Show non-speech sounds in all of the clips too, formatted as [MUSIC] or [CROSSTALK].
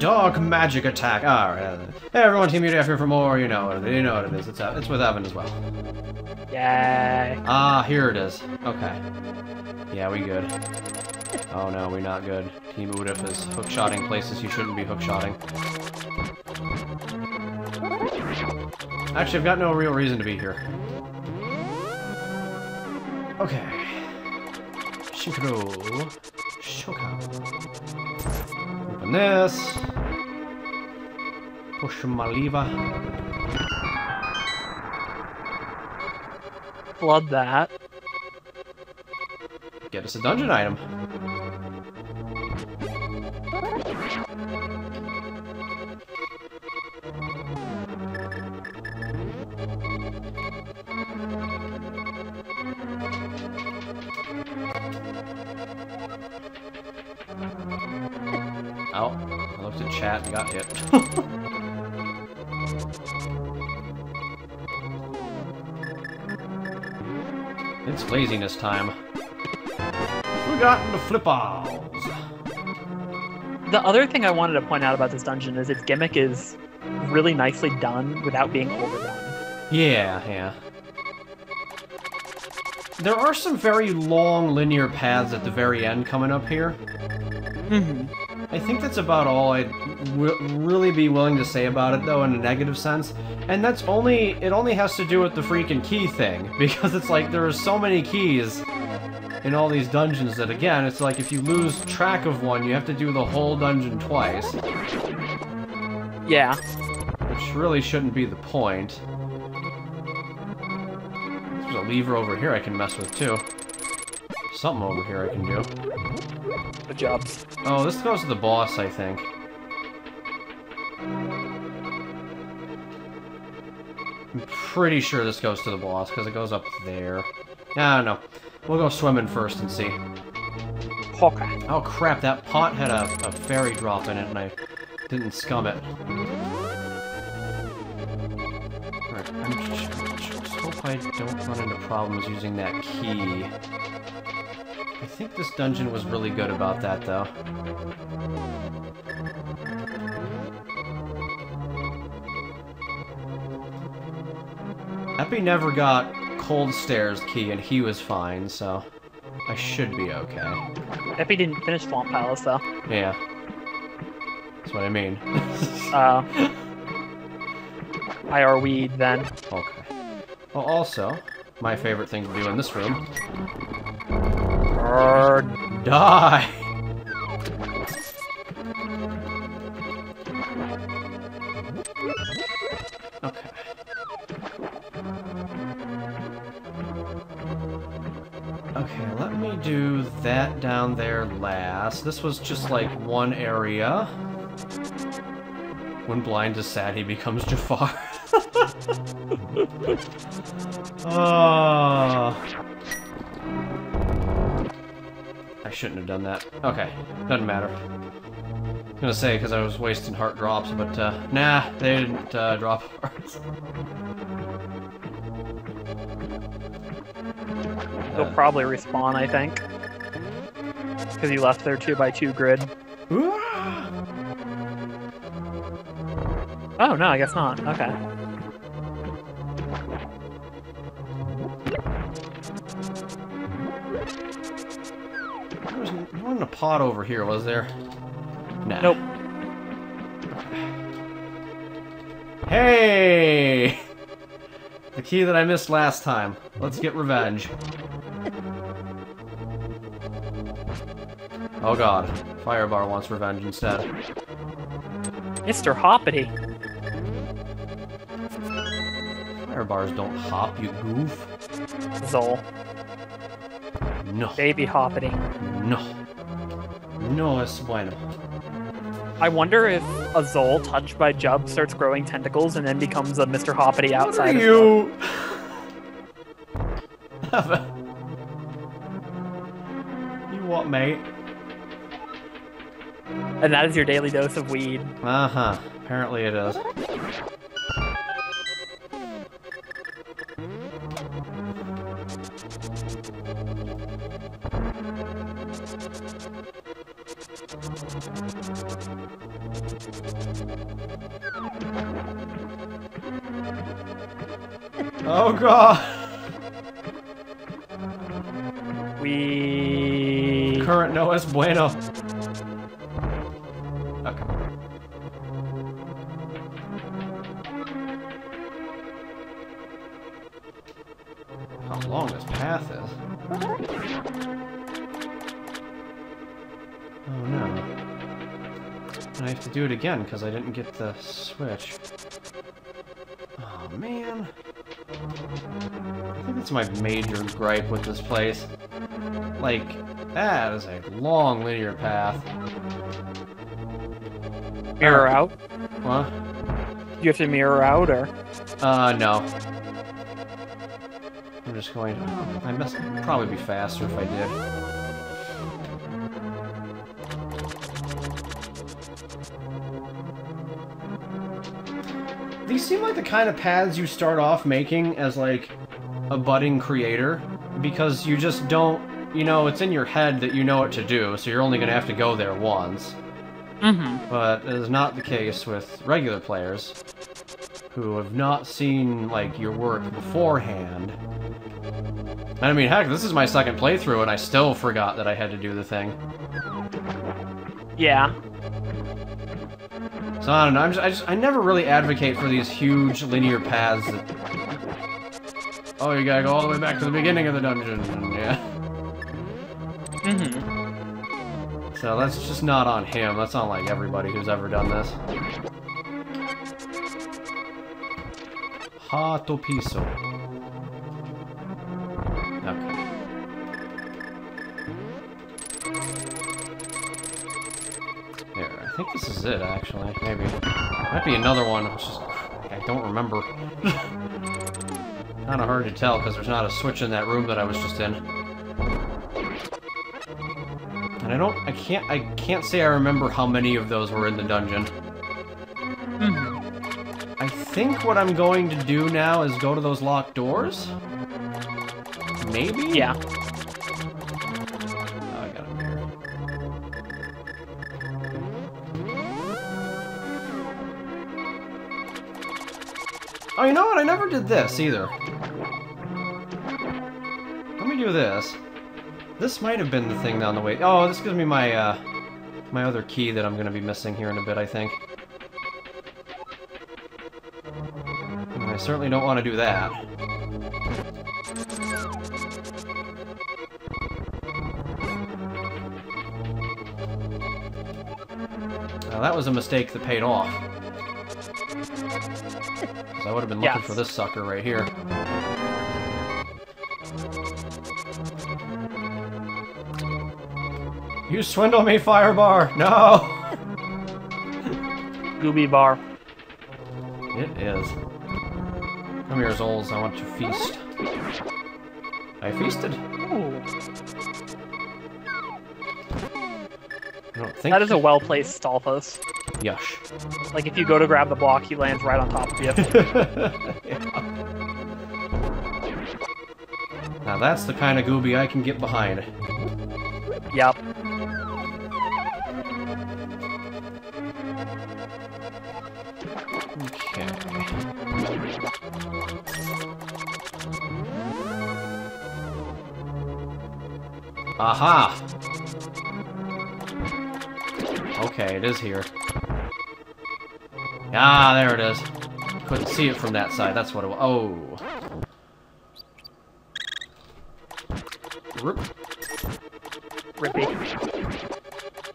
Dark magic attack. Alright. Hey everyone, Team UDF here for more. You know it. You know what it is. It's, uh, it's with Evan as well. Yay. Ah, here it is. Okay. Yeah, we good. Oh no, we're not good. Team UDF is hookshotting places you shouldn't be hookshotting. Actually, I've got no real reason to be here. Okay. Shinkaro. Shoka. Open this. Push my lever. Flood that. Get us a dungeon item. Looked at chat and got hit. [LAUGHS] it's laziness time. We got the flip-offs. The other thing I wanted to point out about this dungeon is its gimmick is really nicely done without being overdone. Yeah, yeah. There are some very long linear paths at the very end coming up here. Mm-hmm. I think that's about all I'd really be willing to say about it, though, in a negative sense. And that's only, it only has to do with the freaking key thing, [LAUGHS] because it's like there are so many keys in all these dungeons that, again, it's like if you lose track of one, you have to do the whole dungeon twice, Yeah. which really shouldn't be the point. There's a lever over here I can mess with, too. Something over here I can do. Good job. Oh, this goes to the boss, I think. I'm pretty sure this goes to the boss, because it goes up there. I don't know. We'll go swimming first and see. Okay. Oh crap, that pot had a, a fairy drop in it, and I didn't scum it. Alright, I'm just, just hope I don't run into problems using that key. I think this dungeon was really good about that, though. Epi never got Cold Stairs key, and he was fine, so I should be okay. Epi didn't finish Swamp Palace though. Yeah. That's what I mean. [LAUGHS] Uh, IR weed then. okay. Well, also, my favorite thing to do in this room... Die! Okay. Okay, let me do that down there last. This was just like one area. When blind is sad, he becomes Jafar. oh. [LAUGHS] I shouldn't have done that. Okay, doesn't matter. I was gonna say, because I was wasting heart drops, but uh, nah, they didn't uh, drop [LAUGHS] hearts. They'll probably respawn, I think. Because you left their 2x2 grid. [GASPS] Oh, no, I guess not. Okay. Was there wasn't a pot over here, was there? Nah. Nope. Hey! The key that I missed last time. Let's get revenge. Oh god. Firebar wants revenge instead. Mr. Hoppity. Firebars don't hop, you goof. Zol. No. Baby Hoppity. No. No es bueno. I wonder if a Zol touched by Jub starts growing tentacles and then becomes a Mr. Hoppity What outside. are as you? [LAUGHS] you what, mate? And that is your daily dose of weed. Uh-huh. Apparently it is. Oh god! We. Current no es bueno. Okay. How long this path is. Oh no. And I have to do it again because I didn't get the switch. Oh man. That's my major gripe with this place. Like, that is a long linear path. Mirror out. What? You have to mirror out, or Uh, no. I'm just going to... I must probably be faster if I did. These seem like the kind of paths you start off making as, like, a budding creator, because you just don't... You know, it's in your head that you know what to do, so you're only going to have to go there once. mm-hmm. But it is not the case with regular players who have not seen, like, your work beforehand. And I mean, heck, this is my second playthrough and I still forgot that I had to do the thing. Yeah. So I don't know, I'm just, I just, I never really advocate for these huge linear paths that... Oh, you gotta go all the way back to the beginning of the dungeon, yeah. Mm-hmm. So that's just not on him, that's not like, everybody who's ever done this. Hato piso. Okay. There, I think this is it, actually. Maybe. Might be another one, which is... I don't remember. [LAUGHS] Kinda hard to tell, because there's not a switch in that room that I was just in. And I don't... I can't... I can't say I remember how many of those were in the dungeon. Mm-hmm. I think what I'm going to do now is go to those locked doors? Maybe? Yeah. Oh, I got him here. Oh, you know what? I never did this either. Let me do this. This might have been the thing down the way. Oh, this gives me my, uh, my other key that I'm going to be missing here in a bit, I think. And I certainly don't want to do that. Now that was a mistake that paid off. I would have been looking Yes. for this sucker right here. You swindle me, Firebar! No! Gooby bar. It is. Come here, Zols. I want to feast. I feasted. I That is a well-placed Stalfos. Yush. Like, if you go to grab the block, he lands right on top of you. [LAUGHS] Yeah. Now that's the kind of gooby I can get behind. yep. Aha! Okay, it is here. Ah, there it is. Couldn't see it from that side, that's what it was. Oh. Roop. Rippy.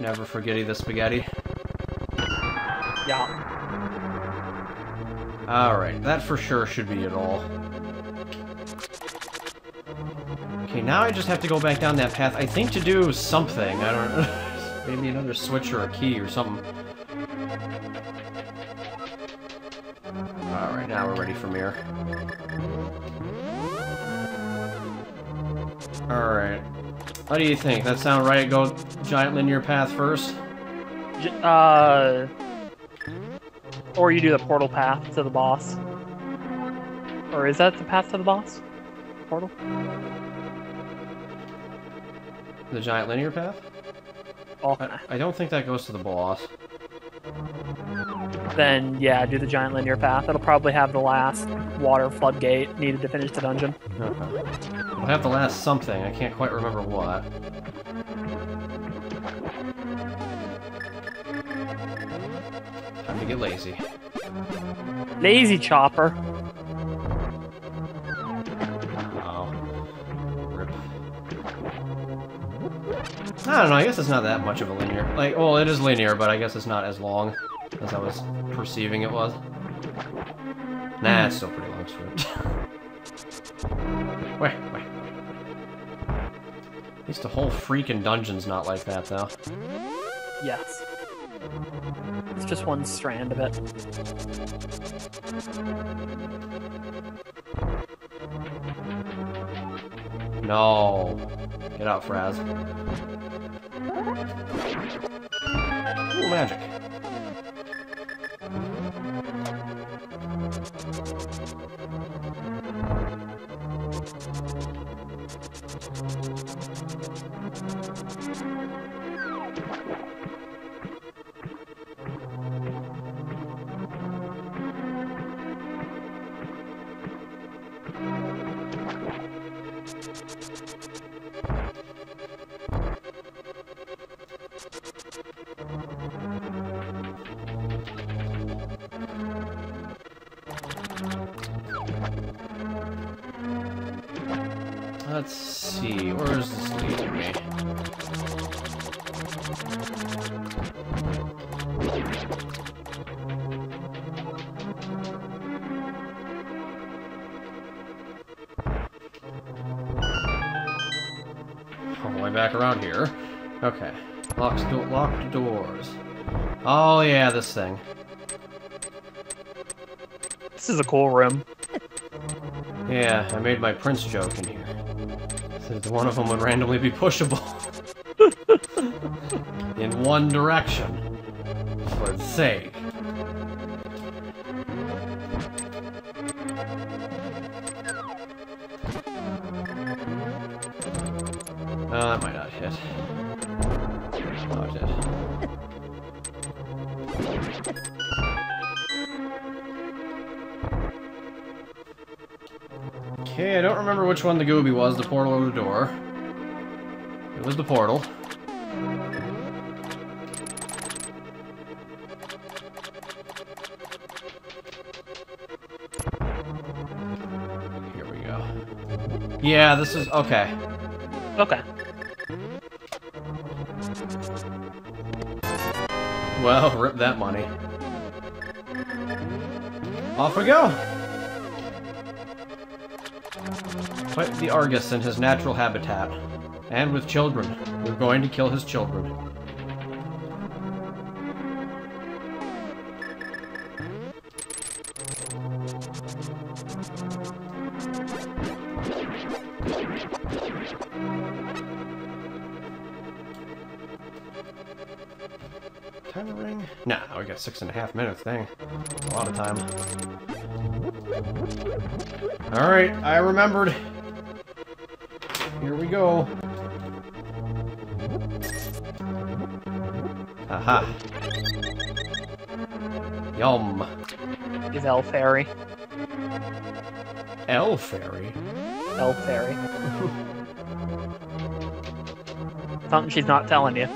Never forgetty the spaghetti. Yeah. Alright, that for sure should be it all. Now I just have to go back down that path, I think to do something. I don't know. [LAUGHS] Maybe another switch or a key or something. Alright, now we're ready for mirror. Alright. What do you think? That sound right? Go giant linear path first? Uh... Or you do the portal path to the boss. Or is that the path to the boss? Portal? The giant linear path? Oh, I, I don't think that goes to the boss. then yeah, do the giant linear path. It'll probably have the last water floodgate needed to finish the dungeon. Okay. I'll have the last something. I can't quite remember what. Time to get lazy. Lazy chopper. I don't know, I guess it's not that much of a linear. Like, well, it is linear, but I guess it's not as long as I was perceiving it was. Nah, hmm. it's still pretty long script. wait, wait, wait. At least the whole freaking dungeon's not like that, though. Yes. It's just one strand of it. No. Get out, Fraz. Ooh, magic. Let's see, where is this leading me? All the way back around here. Okay. Locked, do locked doors. Oh yeah, this thing. This is a cool room. Yeah, I made my Prince joke in here. Said one of them would randomly be pushable. [LAUGHS] in one direction. For its which one the Gooby was, the portal or the door. It was the portal. Here we go. Yeah, this is... okay. Okay. Well, rip that money. Off we go! Fight the Arrghus in his natural habitat. And with children. We're going to kill his children. Time ring? Nah, we got six and a half minutes, dang. A lot of time. Alright, I remembered. Here we go. Aha. Yum. Is Elf Fairy. Elf fairy. Elf Fairy. Something she's not telling you.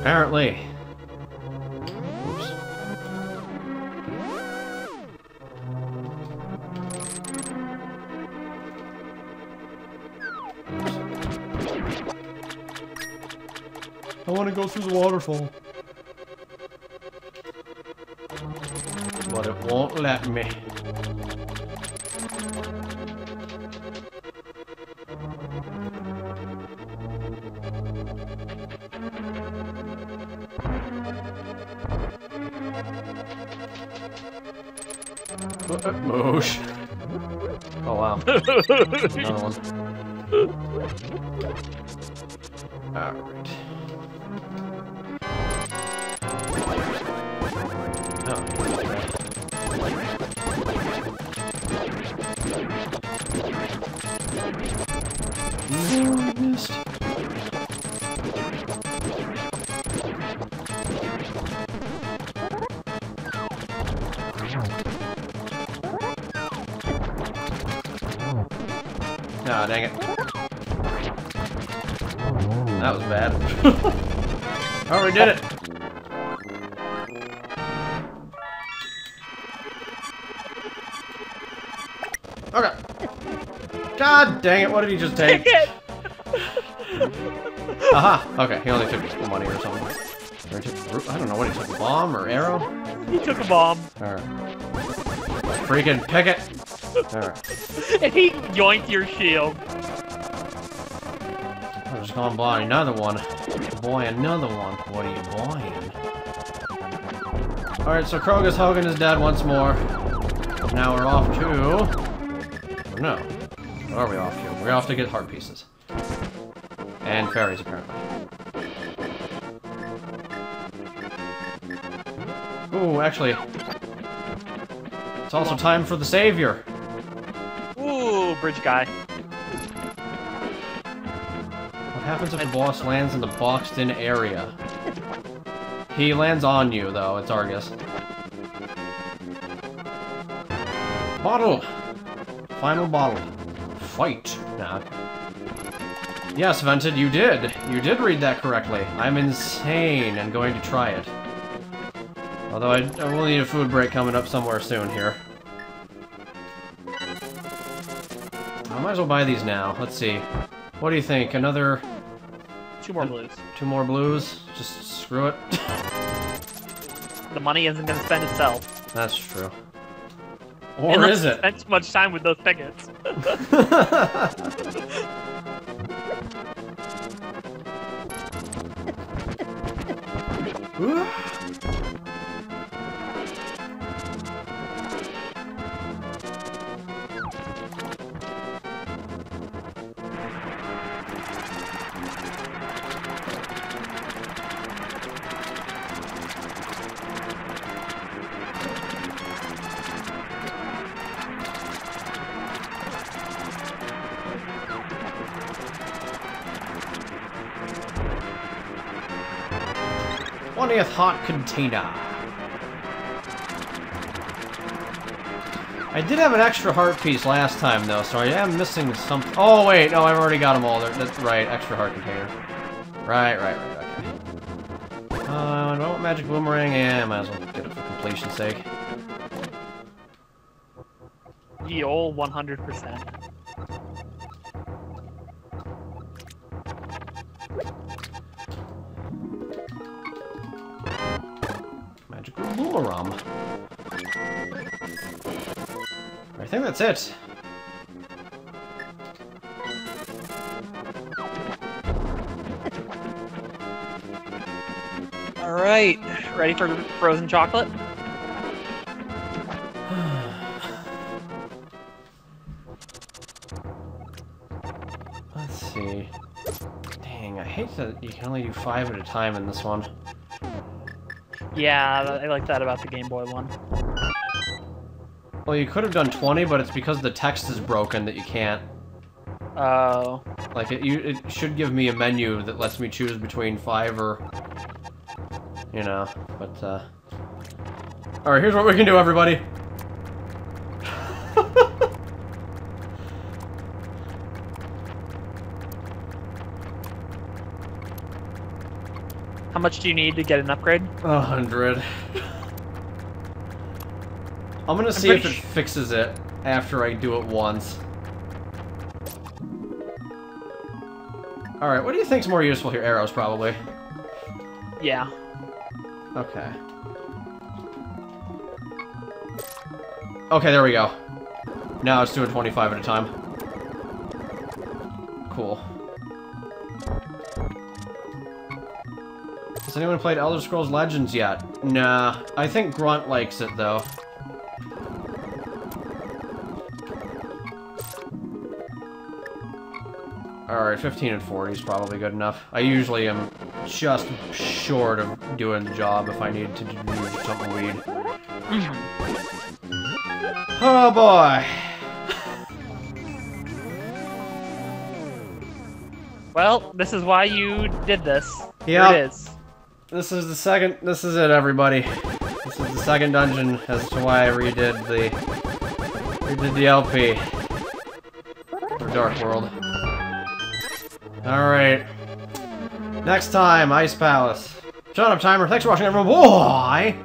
Apparently. Want to go through the waterfall. But it won't let me. Moosh. Oh wow. [LAUGHS] Another one. Alright. Ah, dang it. That was bad. [LAUGHS] oh, we did it! Okay. God dang it, what did he just take? [LAUGHS] Aha! Okay, he only took the money or something. Or took, I don't know what he took, a bomb or arrow? He took a bomb. Alright. Freaking pick it! Alright. And [LAUGHS] he yoinked your shield. I'm just gonna buy another one. Boy, another one. What are you buying? Alright, so Krogus Hogan is dead once more. Now we're off to... Oh, no. What are we off to? We're off to get heart pieces. And fairies, apparently. Ooh, actually... It's also time for the savior. Bridge guy. What happens if the boss lands in the boxed-in area? He lands on you, though. It's Arrghus. Bottle! Final bottle. Fight. Nah. Yes, Vented, you did. You did read that correctly. I'm insane and going to try it. Although I, I will need a food break coming up somewhere soon here. Might as well buy these now. Let's see. What do you think? Another Two more blues. two more blues? Just screw it. [LAUGHS] The money isn't gonna spend itself. That's true. Or Unless is it? Spend too much time with those pickets. [LAUGHS] [LAUGHS] Ooh. Twentieth hot container. I did have an extra heart piece last time though, so I am missing some. Oh wait, no, I've already got them all. That's right, extra heart container. Right, right, right. Okay. Uh, want magic boomerang? Yeah, might as well get it for completion's sake. Ye ol' 100%. That's it. Alright, ready for frozen chocolate? Let's see. Dang, I hate that you can only do five at a time in this one. Yeah, I like that about the Game Boy one. Well, you could have done 20, but it's because the text is broken that you can't. Oh. Like, it, you, it should give me a menu that lets me choose between five or... You know, but, uh... Alright, here's what we can do, everybody. How much do you need to get an upgrade? A hundred. [LAUGHS] I'm gonna see if it fixes it after I do it once. Alright, what do you think's more useful here? Arrows, probably. Yeah. Okay. Okay, there we go. Now it's doing 25 at a time. Cool. Has anyone played Elder Scrolls Legends yet? Nah. I think Grunt likes it, though. Alright, 15 and 40 is probably good enough. I usually am just short of doing the job if I need to do something weed. Oh boy! Well, this is why you did this. Yeah. It is. This is the second, this is it everybody. This is the second dungeon as to why I redid the redid the LP for Dark World. All right. Next time, Ice Palace. Shut up, timer. Thanks for watching, everyone. Boy.